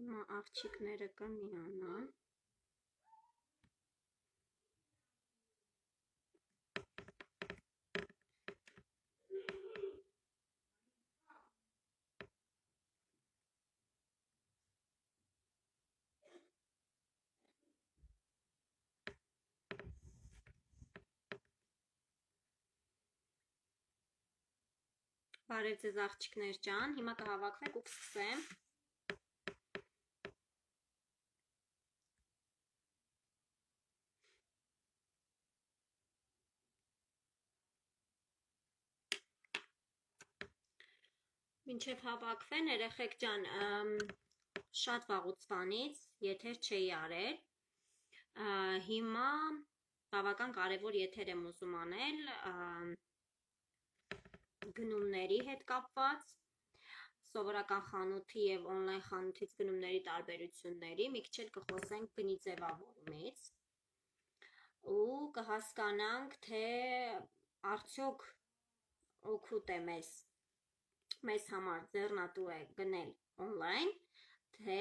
Հիմա աղջիկները կմիանան։ Բարև ձեզ աղջիկներ ջան, հիմա կհավաքվենք ու կսկսեմ։ Մինչև հավաքվեն երեխեք ջան, շատ վաղուց բանից եթեր չէի արել։ Հիմա բավական կարևոր եթեր եմ ուզում անել, գնումների հետ կապված, սովորական խանութի եւ on-line խանութից գնումների տարբերությունների, մի քիչ էլ կխոսենք գնի ձևավորումից ու կհասկանանք, թե արդյոք օգուտ է մեզ մեզ համար ձեռնատու է գնել on-line, թե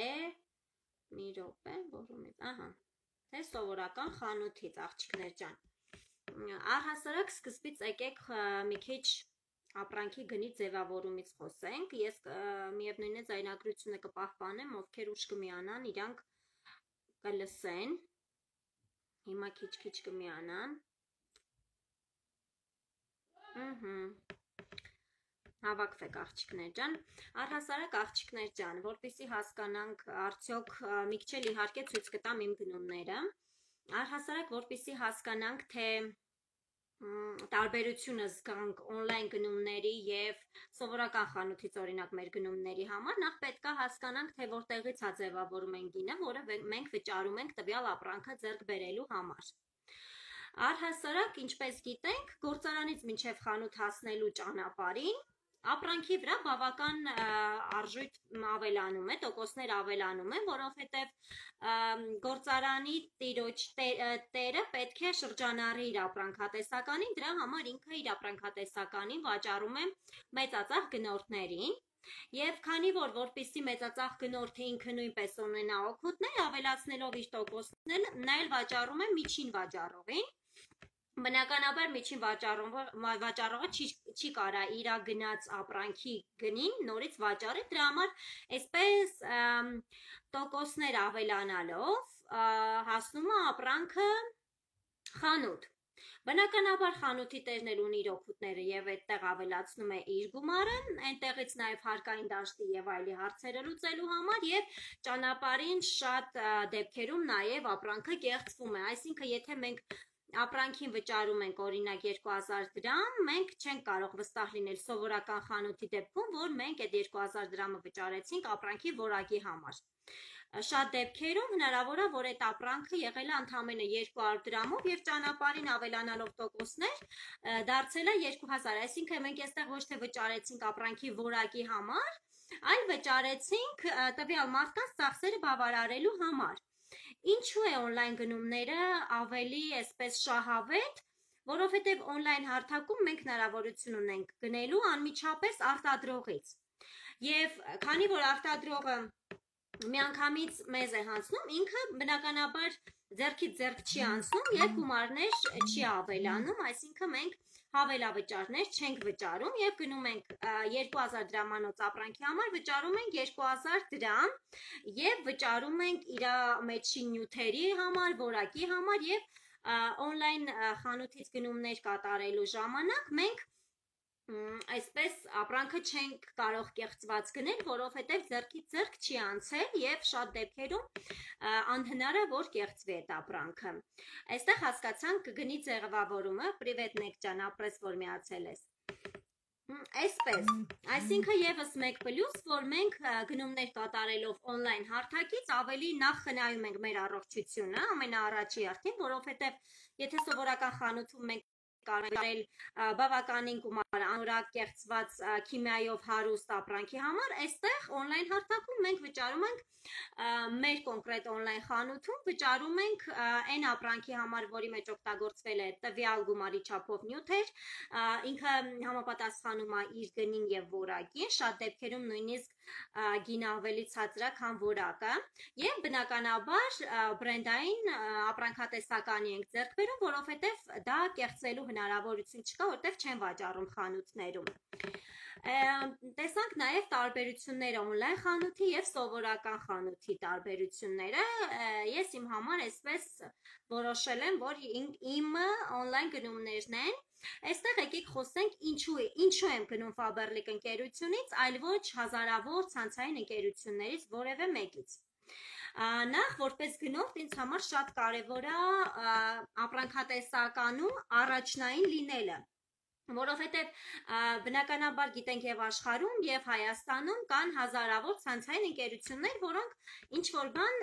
մի րոպե, որումից, ահա, թե սովորական խանութից աղջիկներ ջան։ Առհասարակ սկզբից եկեք մի քիչ ապրանքի գնի ձևավորումից խոսենք։ Ես միևնույնն է ձայնագրությունը կպահպանեմ, ովքեր ուշ կմիանան, իրանք կլսեն։ Հիմա քիչ-քիչ կմիանան։ Ահա հավաքվեք աղջիկներ ջան։ Առհասարակ աղջիկներ ջան, որպեսզի հասկանանք արդյոք մի քիչ էլ իհարկե ցույց կտամ իմ գնումները։ Առհասարակ որպեսզի հասկանանք, թե տարբերությունը զգանք on-line գնումների եւ սովորական խանութից օրինակ մեր գնումների համար, նախ պետք է հասկանանք, թե որտեղից է ձևավորում են գինը, որը մենք վճարում ենք տվյալ ապրանքը ձեռք բերելու համար։ Առհասարակ, ինչպես գիտենք, գործարանից մինչև խանութ հասնելու ճանապարհին ապրանքի վրա բավական արժույթ ավելանում է, տոկոսներ ավելանում են, որովհետև գործարանի տիրոջ տերը պետք է շրջանառի իր ապրանքատեսականին, դրա համար ինքը իր ապրանքատեսականին վաճառում է մեծածախ գնորդներին Եվ քանի որ որպիսի մեծածախ գնորդը ինքը նույնպես ունենա օգուտներ, ավելացնելով իր տոկոսները, նա էլ վաճառում է միջին վաճառողին, Բնականաբար միջին վաճառողը վաճառողը չի չի կարա իր գնած ապրանքի գնին նորից վաճառի դրա համար այսպես տոկոսներ ավելանալով հասնում է ապրանքը խանութ Բնականաբար խանութի տերն ունի իր օգուտները եւ այդտեղ ավելացնում է իր գումարը, այնտեղից նաեւ հարկային դաշտի եւ այլի հարցերը լուծելու համար եւ ճանապարհին շատ դեպքերում նաեւ ապրանքը կեղծվում է։ Այսինքն եթե մենք ապրանքին վճարում ենք օրինակ 2000 դրամ, մենք չենք կարող վստահ լինել սովորական խանութի դեպքում, որ մենք այդ 2000 դրամը վճարեցինք ապրանքի որակի համար։ Շատ դեպքերում հնարավոր է, որ այդ ապրանքը եղել է ընդամենը 200 դրամով եւ ճանապարհին ավելանալով տոկոսներ դարձել է 2000, այսինքն մենք այստեղ ոչ թե վճարեցինք ապրանքի որակի համար, այլ վճարեցինք տվյալ մարդկանց ծախսերը բավարարելու համար։ Ինչու է on-line գնումները ավելի այսպես շահավետ, որովհետև on-line հարթակում մենք հնարավորություն ունենք գնելու անմիջապես արտադրողից։ Եվ քանի որ արտադրողը միանգամից մեզ է հանցնում, ինքը բնականաբար ձերքից ձերք չի անցնում եւ գումարներ չի ավելանում, այսինքն մենք հավելավճարներ չենք վճարում եւ գնում ենք 2000 դրամանոց ապրանքի համար վճարում ենք 2000 դրամ եւ վճարում ենք իր մեջի նյութերի համար, որակի համար եւ on-line խանութից գնումներ կատարելու ժամանակ մենք այսպես ապրանքը չենք կարող կեղծված գնել, որովհետև ձեռքի ձեռք չի անցել եւ շատ դեպքերում անհնար է որ կեղծվի այդ ապրանքը։ Այստեղ հասկացանք գնի ձեղվավորումը, պրիվետ նեկ ջան, ապրես որ միացել ես։ Այսպես, այսինքն եւս մեկ պլյուս, որ մենք գնումներ կատարելով on-line հարթակից ավելի նախ խնայում ենք մեր առողջությունը, ամենաառաջի արդին, որովհետեւ եթե սովորական խանութում մենք կարել բավականին գումար անորակ կեղծված քիմիայով հարուստ ապրանքի համար, այստեղ on-line հարթակում մենք վճարում ենք մեր կոնկրետ on-line խանութում վճարում ենք այն ապրանքի համար, որի մեջ օգտագործվել է տվյալ գումարի չափով նյութեր, ինքը համապատասխանում է իր գնին եւ որակին, շատ դեպքերում նույնիսկ գինը ավելի ցածր է, քան որակը, եւ բնականաբար բրենդային ապրանքատեսականի ենք ձեռք բերում, որովհետեւ դա կեղծելու հնարավորություն չկա, որտեղ չեն վաճառում խանութներում տեսանք նաև տարբերությունները on-line խանութի եւ սովորական խանութի տարբերությունները ես իմ համար այսպես որոշել եմ որ իմը on-line գնումներն են Այստեղ եկեք խոսենք ինչու է, ինչու եմ գնում Faberlic ընկերությունից, այլ ոչ հազարավոր ցանցային ընկերություններից որևէ մեկից։ Նախ որպես գնորդ ինձ համար շատ կարևոր է ապրանքատեսականում առաջնային լինելը որովհետև բնականաբար գիտենք եւ աշխարհում եւ Հայաստանում կան հազարավոր ցանցային ընկերություններ, որոնք ինչ որ բան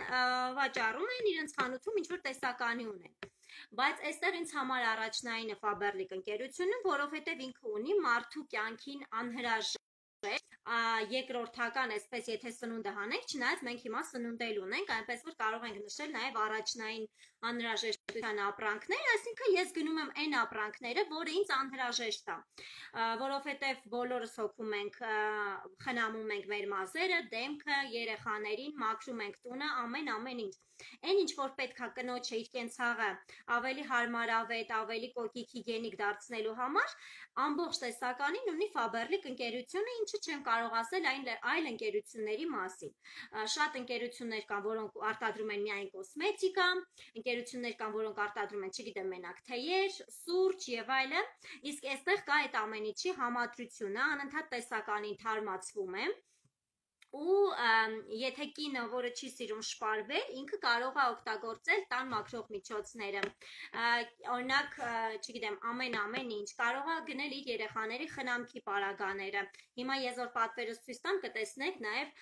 վաճառում են իրենց խանութում ինչ որ տեսականի ունեն բայց այստեղ ինձ համար առաջնայինը Faberlic ընկերությունը, որովհետև ինքը ունի մարդու կյանքին անհրաժեշտ երկրորդական, այսպես եթե սնունդը հանենք, չնայած մենք հիմա սնունդել ունենք, այնպես որ կարող ենք նշել նաև առաջնային անհրաժեշտության ապրանքներ, այսինքն ես գնում եմ այն ապրանքները, որը ինձ անհրաժեշտ է, որովհետև բոլորս հոգում ենք, խնամում ենք մեր մազերը, դեմքը, երեխաներին, մաքրում ենք տունը, ամեն ամեն ինչ։ Այն ինչ որ պետքա կնոջը իր կենցաղը ավելի հարմարավետ, ավելի կոկիկ հիգիենիկ դարձնելու համար, ամբողջ տեսականին ունի Faberlic ընկերությունը, ինչը չեմ կարող ասել այն այլ ընկերությունների մասին։ Շատ ընկերություններ կան, որոնք արտադրում են միայն կոսմետիկա, ընկերություններ կան, որոնք արտադրում են, չգիտեմ, մենակ թեյեր, սուրճ եւ այլն, իսկ այստեղ կա այդ ամեն ինչի համադրությունը, անընդհատ տեսականին թարմացվում է ու եթե կինը, որը չի սիրում շպարվել, ինքը կարող է օգտագործել տան մաքրող միջոցները։ Օրինակ, չգիտեմ, ամեն ամեն ինչ կարող է գնել իր երեխաների խնամքի պարագաները։ Հիմա եզոր պատվերս ցույց տամ կտեսնեք նաև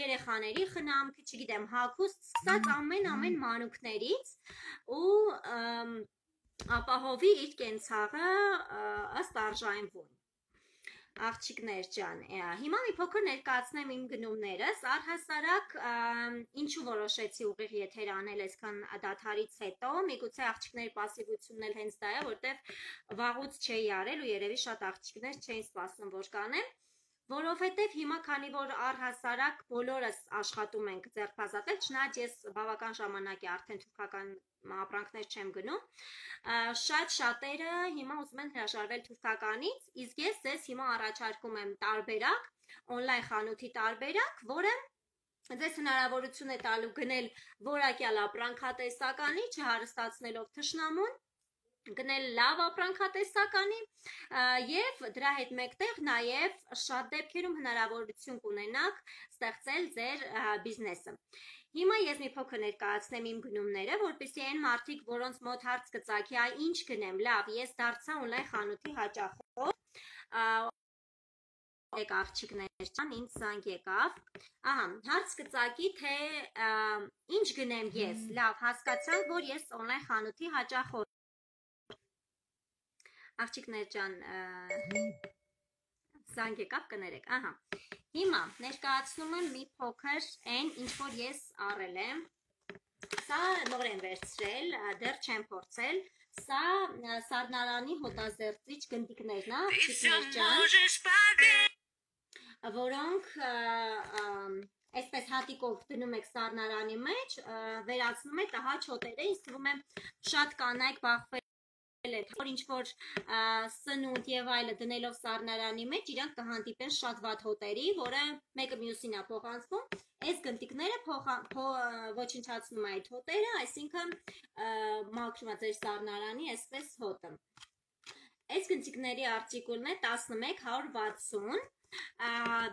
երեխաների խնամքը, չգիտեմ, հագուստ, սկսած ամեն ամեն մանուկներից ու ապահովի իր կենցաղը ըստ արժանվուն աղջիկներ ջան։ Հիմա մի փոքր ներկայացնեմ իմ գնումներս, առհասարակ ինչու որոշեցի ուղիղ եթեր անել այսքան դաթարից հետո, միգուցե աղջիկների пассивությունն էլ հենց դա է, որտեվ վաղուց չէի արել ու երևի շատ աղջիկներ չէին սպասում որ կանեմ որովհետև հիմա քանի որ առհասարակ բոլորս աշխատում ենք ձերբազատել, չնայած ես բավական ժամանակ է արդեն թուրքական ապրանքներ չեմ գնում, շատ շատերը հիմա ուզում են հրաժարվել թուրքականից, իսկ ես ձեզ հիմա առաջարկում եմ տարբերակ, on-line խանութի տարբերակ, որը ձեզ հնարավորություն է տալու գնել որակյալ ապրանքատեսականի, չհարստացնելով թշնամուն գնել լավ ապրանքատեսականի եւ դրա հետ մեկտեղ նաեւ շատ դեպքերում հնարավորություն կունենաք ստեղծել ձեր բիզնեսը։ Հիմա ես մի փոքր ներկայացնեմ իմ գնումները, որպեսզի այն մարդիկ, որոնց մոտ հարց կծագի, այ ինչ գնեմ, լավ, ես դարձա on-line խանութի հաճախող, եկ աղջիկներ ջան, ինձ զանգ եկավ։ Ահա, հարց կծակի, թե ինչ գնեմ ես։ Լավ, հասկացանք, որ ես on-line խանութի հաճախորդ Աղջիկներ ջան, զանգ եկավ կներեք։ Ահա։ Հիմա ներկայացնում եմ մի փոքր այն, ինչ որ ես առել եմ։ Սա նոր եմ վերցրել, դեռ չեմ փորձել։ Սա սառնարանի հոտազերծիչ գնդիկներն է, աղջիկներ ջան։ Որոնք այսպես հատիկով դնում եք սառնարանի մեջ, վերացնում եք ահա չոտերը, ինձ թվում է շատ կանայք բախվել եք, որ ինչ որ սնունդ եւ այլը դնելով սառնարանի մեջ իրանք կհանդիպեն շատ վատ հոտերի, որը մեկը մյուսին է փոխանցվում։ Այս գնդիկները ոչնչացնում է այդ հոտերը, այսինքն մաքրում է ձեր սառնարանի այսպես հոտը։ Այս գնդիկների արտիկուլն է 11160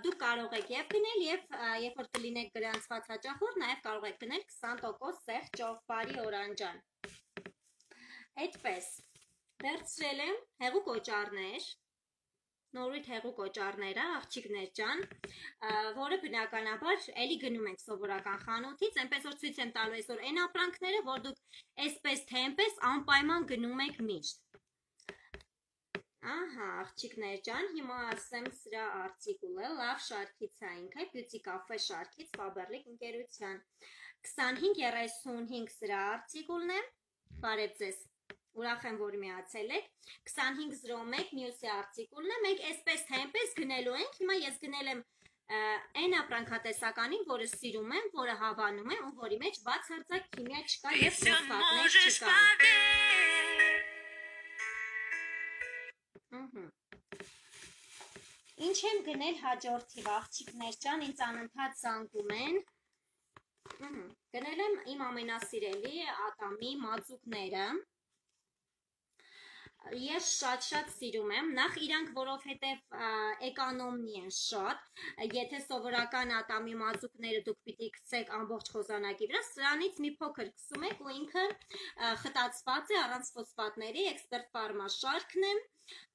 դուք կարող եք եւ գնել եւ երբ որ կլինեք գրանցված հաճախորդ նաեւ կարող եք գնել 20% սեղ ճողպարի օրանջան։ Այդպես Վերցրել եմ հեղուկ օճառներ, նորույթ հեղուկ օճառները, աղջիկներ ջան, որը բնականաբար էլի գնում ենք սովորական խանութից, այնպես որ ցույց եմ տալու այսօր այն ապրանքները, որ դուք այսպես թե այնպես անպայման գնում եք միշտ։ Ահա, աղջիկներ ջան, հիմա ասեմ սրա արտիկուլը, լավ շարքից է ինքը, Beauty Cafe շարքից Faberlic ընկերության։ 2535 սրա արտիկուլն է։ Բարև ձեզ։ Ուրախ եմ, որ միացել եք։ 2501 մյուսի արտիկուլն է։ Մենք այսպես թե այնպես գնելու ենք։ Հիմա ես գնել եմ այն ապրանքատեսականին, որը սիրում եմ, որը հավանում եմ, ու որի մեջ բացարձակ քիմիա չկա եւ ֆոսֆատներ չկա։ Ինչ եմ գնել հաջորդի աղջիկներ ջան, ինձ անընդհատ զանգում են։ Գնել եմ իմ ամենասիրելի ատամի մածուկները։ Ես շատ-շատ սիրում եմ, նախ իրանք որովհետև էկոնոմնի են շատ, եթե սովորական ատամի մազուկները դուք պիտի գցեք ամբողջ խոզանակի վրա, սրանից մի փոքր գցում եք ու ինքը խտացված է առանց ֆոսֆատների, էքսպերտ ֆարմա շարքն է,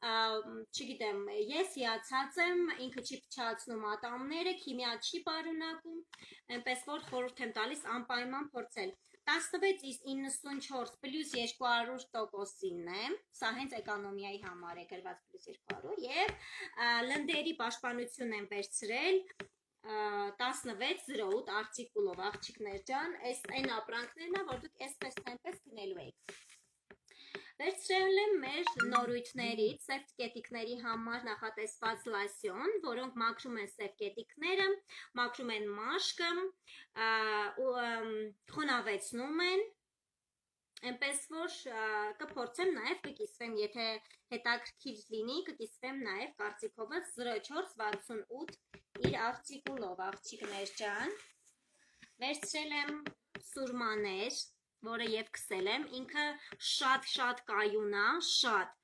չգիտեմ, ես հիացած եմ, ինքը չի փչացնում ատամները, քիմիա չի պարունակում, այնպես որ խորհուրդ եմ տալիս անպայման փորձել։ 16-94 պլյուս 200%-ին է, սա հենց էկոնոմիայի համար է գրված պլյուս 200 եւ լնդերի պաշտպանություն են վերցրել 1608 արտիկուլով աղջիկներ ջան, այս այն ապրանքներն է, որ դուք այսպես այնպես գնելու եք։ Վերցրել եմ մեր նորույթներից սև կետիկների համար նախատեսված լասյոն, որոնք մաքրում են սև կետիկները, մաքրում են մաշկը, խոնավեցնում են, Էնպես որ կփորձեմ նաև կկիսվեմ, եթե հետաքրքիր լինի, կկիսվեմ նաև կարծիքովս 0468 իր արտիկուլով աղջիկներ ջան։ Վերցրել եմ սուրմաներ, որը եւ քսել եմ, ինքը շատ-շատ կայուն է, շատ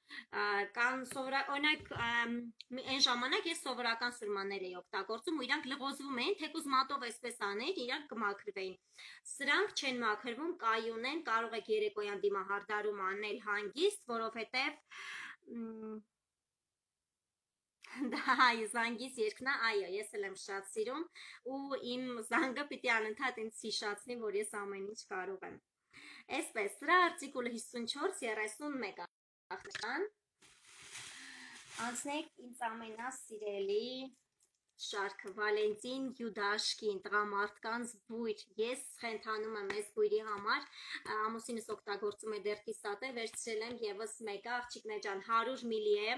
կան սովորակ օրինակ այն ժամանակ ես սովորական սուրմաներ էի օգտագործում ու իրանք լղոզվում էին թեկուզ մատով այսպես աներ իրանք կմաքրվեին սրանք չեն մաքրվում կայուն են կարող եք երեկոյան դիմահարդարում անել հանգիստ որովհետև դա զանգից երկնա, այո, ես էլ եմ շատ սիրում ու իմ զանգը պիտի անընդհատ ինձ հիշացնի, որ ես ամեն ինչ կարող եմ։ Այսպես, սրա արտիկուլը 54-31 ախտան։ Անցնենք ինձ ամենասիրելի շարքը Վալենտին Յուդաշկին տղամարդկանց բույր։ Ես խենթանում եմ այս բույրի համար, ամուսինս օգտագործում է դեռ կիսատե, վերցրել եմ եւս մեկը, աղջիկներ ջան, 100 միլի է։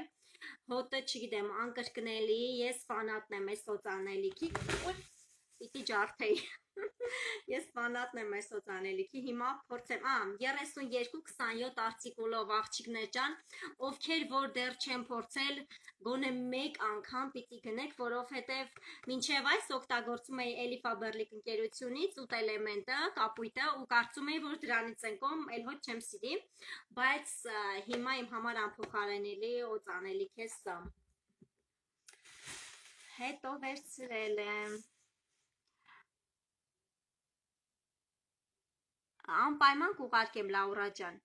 Հոտը, չգիտեմ, անկրկնելի, ես ֆանատն եմ այս սոցանելիքի։ Պիտի ջարդեի։ Ես ֆանատն եմ այս սոցանելիքի։ Հիմա փորձեմ, ա 32-27 արտիկուլով աղջիկներ ջան, ովքեր որ դեռ չեն փորձել, գոնե մեկ անգամ պիտի գնեք, որովհետև մինչև այս օգտագործում էի Էլիֆա Բերլիկ ընկերությունից ութ էլեմենտը, կապույտը ու կարծում էի, որ դրանից են կոմ, էլ ոչ չեմ սիրի, բայց հիմա իմ համար անփոխարինելի օծանելիք է սա։ Հետո վերցրել եմ Անպայման կուղարկեմ Լաուրա ջան։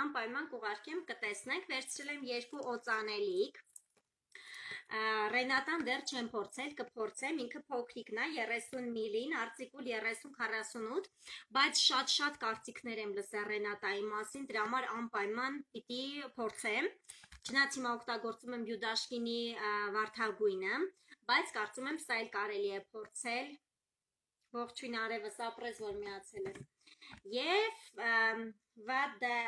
Անպայման կուղարկեմ, կտեսնենք, վերցրել եմ երկու օծանելիք։ Ռենատան դեռ չեմ փորձել, կփորձեմ, ինքը փոքրիկն է, 30 միլին, արտիկուլ 30-48, բայց շատ-շատ կարծիքներ եմ լսել Ռենատայի մասին, դրա համար անպայման պիտի փորձեմ։ Չնայած հիմա օգտագործում եմ Յուդաշկինի վարդագույնը, բայց կարծում եմ սա էլ կարելի է փորձել։ Ողջույն արևս ապրես, որ միացել ես։ Եվ վադը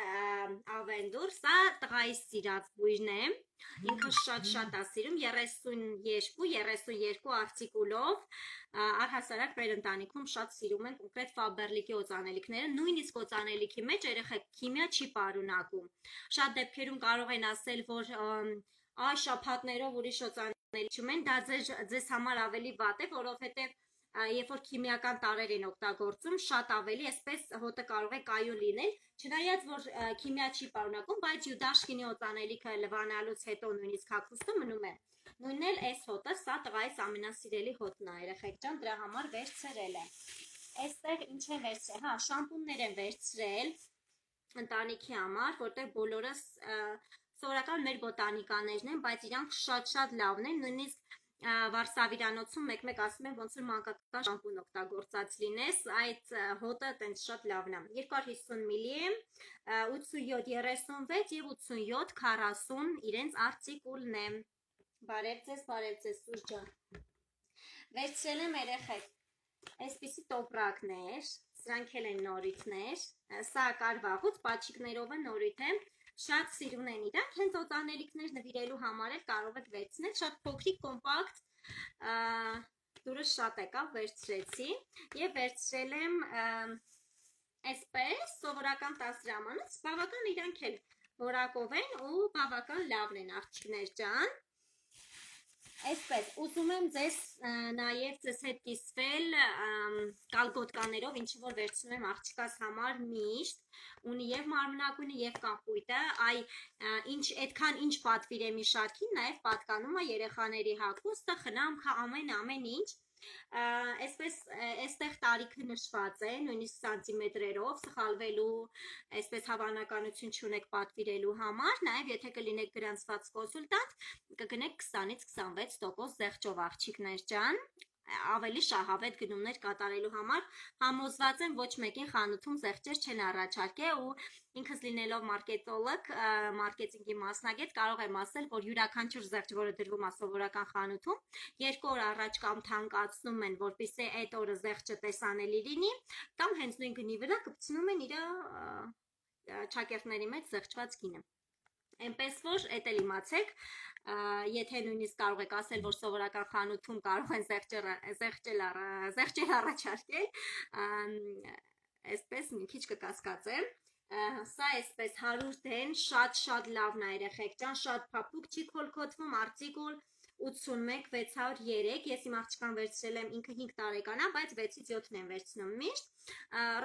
ավենդուր, սա տղայի սիրած բույրն է, ինքը շատ-շատ է սիրում, 32-32 արտիկուլով, առհասարակ մեր ընտանիքում շատ սիրում են կոնկրետ Faberlic-ի օծանելիքները, նույնիսկ օծանելիքի մեջ երեխեք քիմիա չի պարունակում։ Շատ դեպքերում կարող են ասել, որ այ շփաթներով ուրիշ օծանելիք չունեն, դա ձեզ ձեզ համար ավելի վատ է, որովհետև երբ որ քիմիական տարեր են օգտագործում, շատ ավելի այսպես հոտը կարող է կայուն լինել, չնայած որ քիմիա չի պարունակում, բայց յուդաշկինի օծանելիքը լվանալուց հետո նույնիսկ հագուստը մնում է։ Նույնն էլ այս հոտը, սա տղայիս ամենասիրելի հոտն է, երեխեք ջան, դրա համար վերցրել է։ Այստեղ ինչ են վերցրել, հա, շամպուններ են վերցրել ընտանիքի համար, որտեղ բոլորս սովորական մեր բոտանիկաներն են, բայց իրանք շատ-շատ լավն են, նույնիսկ Վարսավիրանոցում մեկ-մեկ ասում են ոնց որ մանկական շամպուն օգտագործած լինես, այդ հոտը տենց շատ լավն է։ 250 մլի 87 36 եւ 87 40 իրենց արտիկուլն է։ Բարև ձեզ, բարև ձեզ Սուրճ ջան։ Վերցրել եմ երեխեք այսպիսի տոպրակներ, սրանք էլ են նորույթներ։ Սա կար վաղուց, պաչիկներով է նորույթ է շատ սիրուն են իրանք, հենց օտանելիքներ նվիրելու համար էլ կարող եք վերցնել, շատ փոքրիկ, կոմպակտ, դուրը շատ եկավ, վերցրեցի եւ վերցրել եմ այսպես սովորական 10 ժամանից, բավական իրանք էլ որակով են ու բավական լավն են աղջիկներ ջան Այսպես, ուզում եմ ձեզ նաև ձեզ հետ կիսվել կալգոտկաներով, ինչի որ վերցնում եմ աղջկաս համար միշտ, ունի եւ մարմնագույնը եւ կապույտը, այ ինչ այդքան ինչ պատվիրեմ իշարքին, նաև պատկանում է երեխաների հագուստը, խնամքը, ամեն ամեն ինչ այսպես այստեղ տարիքը նշված է նույնիսկ սանտիմետրերով սխալվելու այսպես հավանականություն չունեք պատվիրելու համար նաև եթե կլինեք գրանցված կոնսուլտանտ կգնեք 20-ից 26% զեղչով աղջիկներ ջան ավելի շահավետ գնումներ կատարելու համար համոզված եմ ոչ մեկին խանութում զեղչեր չեն առաջարկե ու ինքս լինելով մարքետոլոգ, մարքեթինգի մասնագետ կարող եմ ասել, որ յուրաքանչյուր զեղչ, որը դրվում է սովորական խանութում, երկու օր առաջ կամ թանկացնում են, որպեսզի այդ օրը զեղչը տեսանելի լինի, կամ հենց նույն գնի վրա կպցնում են իր ճակերտների մեջ զեղչված գինը։ Էնպես որ, էդ էլ իմացեք, եթե նույնիսկ կարող եք ասել, որ սովորական խանութում կարող են զեղչել զեղչել զեղչել առաջարկել, այսպես մի քիչ կկասկածեմ սա այսպես 100 դեն շատ-շատ լավն է երեխեք ջան, շատ փափուկ չի քոլքոթվում, արտիկուլ 81603 ես իմ աղջկան վերցրել եմ ինքը 5 տարեկան է, բայց 6-ից 7-ն եմ վերցնում միշտ։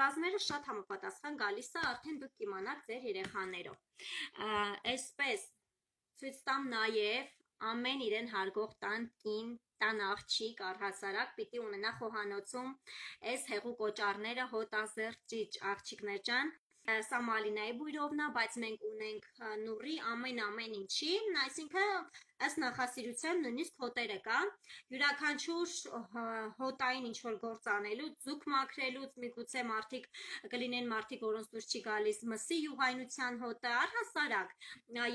Ռազմերը շատ համապատասխան գալիս է, արդեն դուք կիմանաք ձեր երեխաներով։ Այսպես ցույց տամ նաև ամեն իրեն հարգող տան կին տան աղջիկ առհասարակ պիտի ունենա խոհանոցում այս հեղուկ օճառները հոտազերծ ճիճ աղջիկներ ջան սա մալինայի բույրովն է, բայց մենք ունենք նուրի ամեն ամեն ինչի, այսինքն ըստ նախասիրության նույնիսկ հոտերը կա յուրաքանչյուր հոտային ինչ որ գործ անելու ձուկ մաքրելուց միգուցե մարդիկ կլինեն մարդիկ որոնց դուրս չի գալիս մսի յուղայնության հոտը առհասարակ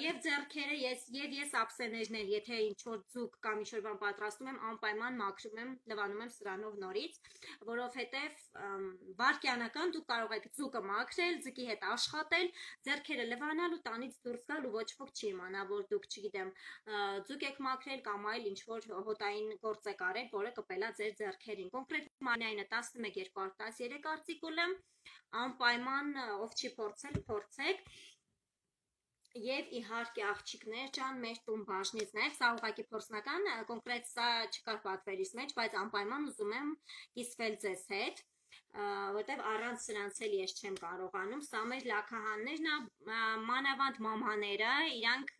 եւ ձեռքերը ես եւ ես ափսեներն էլ եթե ինչ որ ձուկ կամ ինչ որ բան պատրաստում եմ անպայման մաքրում եմ լվանում եմ սրանով նորից որովհետեւ վարկյանական դուք կարող եք ձուկը մաքրել ձկի հետ աշխատել ձեռքերը լվանալ ու տանից դուրս գալ ու ոչ ոք չի իմանա որ դուք չգիտեմ ձուկ եք մաքրել կամ այլ ինչ որ հոտային գործ եք արել, որը կպելա ձեր ձեռքերին։ Կոնկրետ մանյայինը 11213 արտիկուլը անպայման ով չի փորձել, փորձեք Եվ իհարկե աղջիկներ ջան, մեր տուն բաժնից նաև սա ուղակի փորձնական, կոնկրետ սա չկար պատվերից մեջ, բայց անպայման ուզում եմ կիսվել ձեզ հետ, որտեվ առանց սրանց էլ ես չեմ կարողանում։ Սա մեր լակահաններն մանավանդ մամաները, իրանք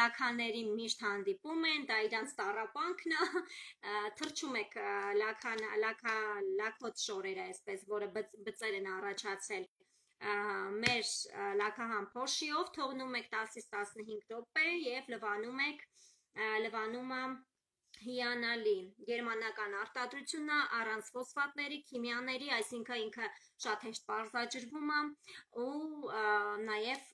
լաքաների միշտ հանդիպում են, դա իրանց տարապանքն է, թրջում եք լաքան, լաքա, լաքոտ շորերը, այսպես, որը բծեր են առաջացել մեր լաքահան փոշիով, թողնում եք 10-ից 15 րոպե եւ լվանում եք լվանումը հիանալի գերմանական արտադրությունն է առանց ֆոսֆատների, քիմիաների, այսինքն ինքը շատ հեշտ բարձրաճրվում է ու նաև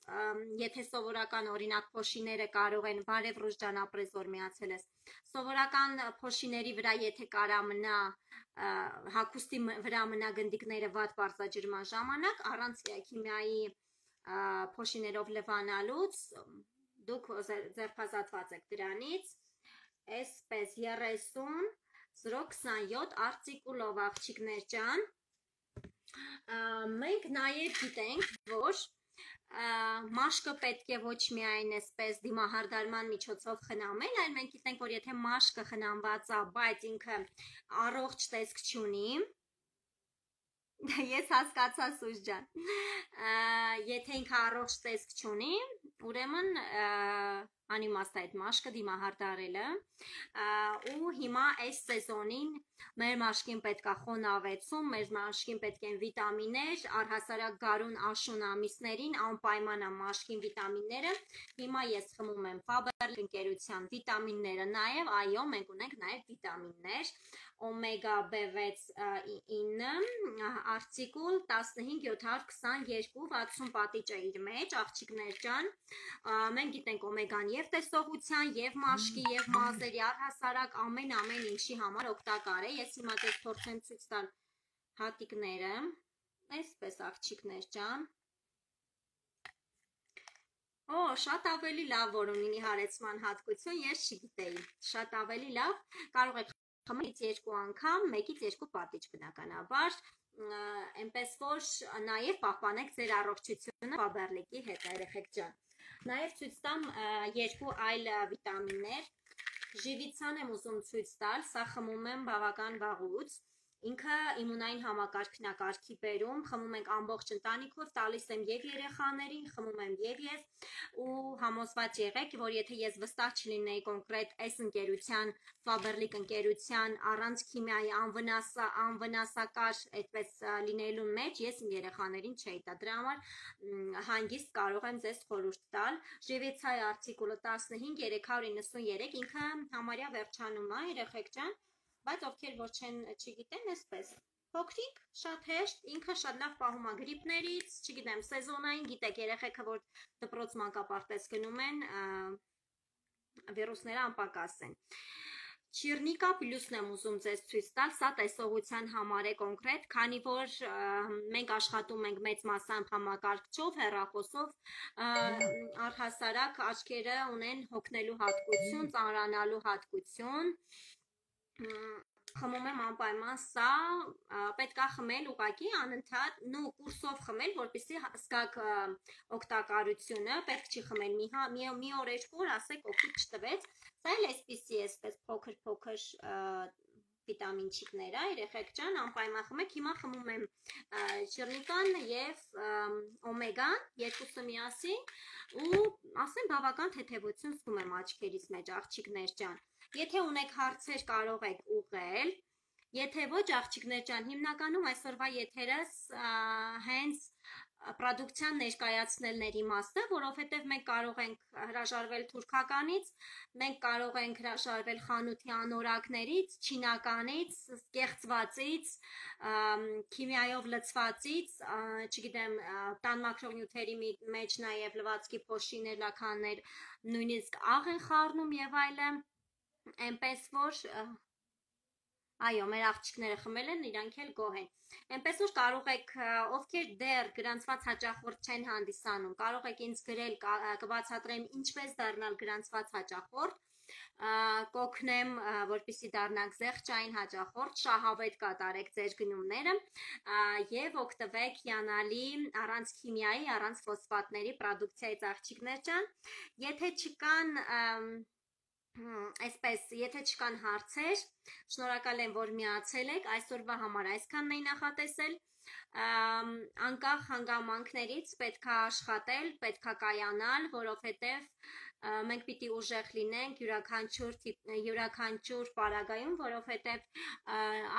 եթե սովորական օրինակ փոշիները կարող են բարև ռուժջան ապրեզոր միացել ես սովորական փոշիների վրա եթե կարա մնա հակոստի վրա մնա գնդիկները վատ բարձրաճրման ժամանակ առանց քիմիայի փոշիներով լվանալուց դուք ձերբազատված եք դրանից այսպես 30 027 արտիկուլով աղջիկներ ջան մենք նաև գիտենք որ մաշկը պետք է ոչ միայն այսպես դիմահարդարման միջոցով խնամել, այլ մենք գիտենք, որ եթե մաշկը խնամված է, բայց ինքը առողջ տեսք չունի, Ես հասկացա Սուժ ջան։ Եթե ինքը առողջ տեսք չունի, ուրեմն անիմաստ այդ մաշկը դիմահարդարելը ու հիմա այս սեզոնին մեր մաշկին պետքա խոնավեցում, մեր մաշկին պետք են վիտամիններ, առհասարակ գարուն աշուն ամիսներին անպայման է մաշկին վիտամինները։ Հիմա ես խմում եմ Faber ընկերության վիտամինները, նաև այո, մենք ունենք նաև վիտամիններ, օմեգա B6-9 արտիկուլ 15722 60 պատիճ է իր մեջ, աղջիկներ ջան։ Մենք գիտենք օմեգան եւ տեսողության, եւ մաշկի, եւ մազերի առհասարակ ամեն ամեն ինչի համար օգտակար է։ Ես հիմա դες փորձեմ ցույց տալ հատիկները։ Այսպես աղջիկներ ջան։ Օ, շատ ավելի լավ որ ունի հարեցման հատկություն, ես չգիտեի։ Շատ ավելի լավ, կարող եք խմից երկու անգամ, մեկից երկու պատիճ բնականաբար, այնպես որ նաև պահպանեք ձեր առողջությունը Faberlic-ի հետ երեխեք ջան։ Նաև ցույց տամ երկու այլ վիտամիններ։ Ժիվիցան եմ ուզում ցույց տալ, սա խմում եմ բավական վաղուց Ինքը իմունային համակարգն է կարգի բերում, խմում ենք ամբողջ ընտանիքով, տալիս եմ եւ երեխաներին, խմում եմ եւ ես ու համոզված եղեք, որ եթե ես վստահ չլինեի կոնկրետ այս ընկերության, Faberlic ընկերության առանց քիմիայի անվնասա անվնասակար այդպես լինելու մեջ ես իմ երեխաներին չէի տա։ Դրա համար հանգիստ կարող եմ ձեզ խորհուրդ տալ։ Ժիվեցայի արտիկուլը 15393 ինքը համարյա վերջանում է, երեխեք ջան բայց ովքեր որ չեն չգիտեն, այսպես փոքրիկ, շատ հեշտ, ինքը շատ լավ պահում է գրիպներից, չգիտեմ, սեզոնային, գիտեք, երեխեքը որ դպրոց մանկապարտեզ գնում են, վիրուսները անպակաս են։ Չիրնիկա պլյուսն եմ ուզում ձեզ ցույց տալ, սա տեսողության համար է կոնկրետ, քանի որ մենք աշխատում ենք մեծ մասամբ համակարգչով, հեռախոսով, առհասարակ աչքերը ունեն հոգնելու հատկություն, ծանրանալու հատկություն, խմում եմ անպայման սա, պետքա խմել ուղակի անընդհատ նու կուրսով խմել, որպեսզի զգաք օգտակարությունը, պետք չի խմել մի հա մի, մի օր երկու օր, ասեք օգուտ չտվեց։ Սա էլ էսպիսի է, այսպես փոքր-փոքր վիտամինչիկներ, երեխեք ջան, անպայման խմեք։ Հիմա խմում եմ չռնիկան եւ օմեգան, երկուսը միասին ու ասեմ բավական թեթևություն զգում եմ աչքերից մեջ, աղջիկներ ջան։ Եթե ունեք հարցեր, կարող եք ուղղել։ Եթե ոչ, աղջիկներ ջան, հիմնականում այսօրվա եթերս հենց պրոդուկցիան ներկայացնելն իմաստը, որովհետև մենք կարող ենք հրաժարվել թուրքականից, մենք կարող ենք հրաժարվել խանութի անորակներից, չինականից, կեղծվածից, քիմիայով լցվածից, չգիտեմ, տան մակրոնյութերի մեջ նաև լվացքի փոշիներ, լականներ, նույնիսկ աղ են խառնում եւ այլն այնպես որ այո, մեր աղջիկները խմել են, իրանք էլ գոհ են։ Այնպես որ կարող եք ովքեր դեռ գրանցված հաճախորդ չեն հանդիսանում, կարող եք ինձ գրել կբացատրեմ ինչպես դառնալ գրանցված հաճախորդ կօգնեմ, որպեսի դառնաք զեղչային հաճախորդ, շահավետ կատարեք ձեր գնումները եւ օգտվեք հիանալի առանց քիմիայի, առանց ֆոսֆատների պրոդուկցիայից աղջիկներ ջան։ Եթե չկան Այսպես, եթե չկան հարցեր, շնորհակալ եմ, որ միացել եք։ Այսօրվա համար այսքանն էի նախատեսել անկախ հանգամանքներից պետքա աշխատել, պետքա կայանալ, որովհետև մենք պիտի ուժեղ լինենք յուրաքանչյուր յուրաքանչյուր պարագայում, որովհետև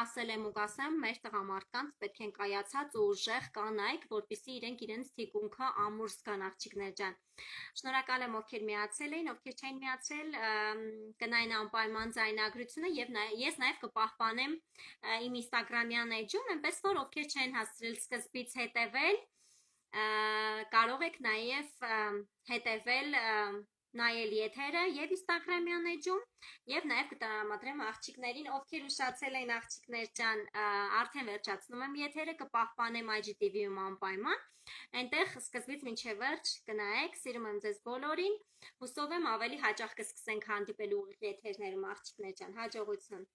ասել եմ ու կասեմ, մեր տղամարդկանց պետք են կայացած ու ուժեղ կանայք, որպիսի իրենք իրենց թիկունքը ամուր զգան աղջիկներ ջան։ Շնորհակալ եմ ովքեր միացել էին, ովքեր չեն միացել, կնային անպայման ձայնագրությունը եւ ես նաեւ կպահպանեմ իմ Instagram-յան էջում, այնպես որ ովքեր չեն հասցրել սկզբից հետևել, կարող եք նաև հետևել նայել եթերը եւ Instagram-յան էջում եւ նաեւ կտրամադրեմ աղջիկներին, ովքեր ուշացել են աղջիկներ ջան, արդեն վերջացնում եմ եթերը, կպահպանեմ IGTV-ում անպայման։ Այնտեղ սկզբից մինչև վերջ կնայեք, սիրում եմ ձեզ բոլորին։ Հուսով եմ ավելի հաճախ կսկսենք հանդիպել ուղիղ եթերներում աղջիկներ ջան, հաջողություն։